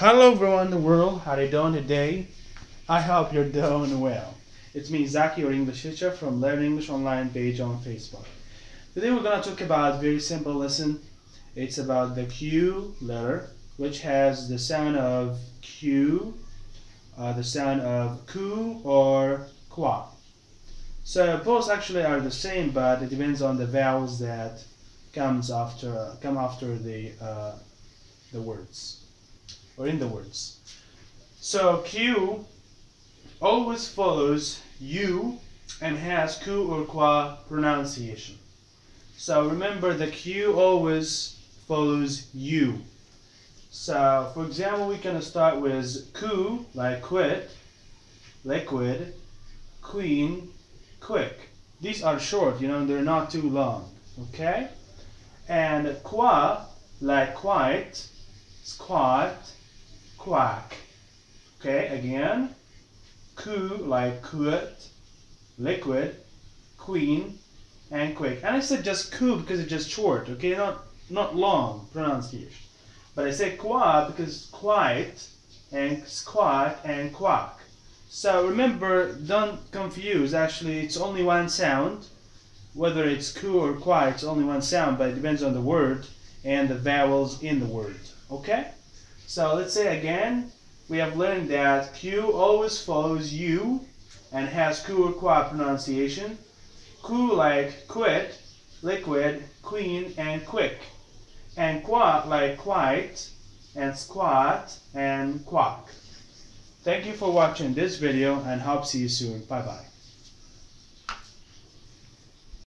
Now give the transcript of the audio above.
Hello everyone in the world, how are you doing today? I hope you're doing well. It's me Zaki, your English teacher from Learn English Online page on Facebook. Today we're gonna talk about very simple lesson. It's about the Q letter, which has the sound of Q, uh, the sound of ku or qua. So both actually are the same, but it depends on the vowels that comes after come after the uh, the words or in the words. So Q always follows U and has ku or qua pronunciation. So remember the Q always follows U. So for example, we can start with ku, like quit, liquid, queen, quick. These are short, you know, they're not too long. Okay? And qua, like quiet, squat, quack. Okay, again. Ku, like quit, liquid, queen, and quick. And I said just ku because it's just short, okay? Not not long pronunciation. But I say qua because quiet and squat and quack. So remember, don't confuse. Actually, it's only one sound. Whether it's ku or qua, it's only one sound, but it depends on the word and the vowels in the word. Okay? So let's say again, we have learned that Q always follows U and has Q or qua pronunciation. Q like quit, liquid, queen, and quick. And qua like quiet, and squat, and quack. Thank you for watching this video and hope to see you soon. Bye bye.